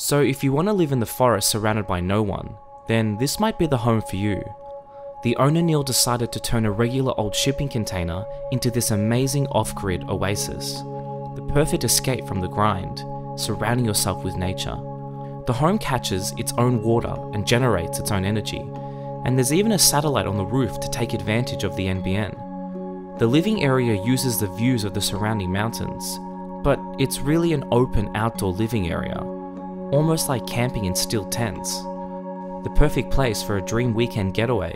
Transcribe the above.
So if you want to live in the forest surrounded by no one, then this might be the home for you. The owner Neil decided to turn a regular old shipping container into this amazing off-grid oasis. The perfect escape from the grind, surrounding yourself with nature. The home catches its own water and generates its own energy, and there's even a satellite on the roof to take advantage of the NBN. The living area uses the views of the surrounding mountains, but it's really an open outdoor living area, almost like camping in steel tents. The perfect place for a dream weekend getaway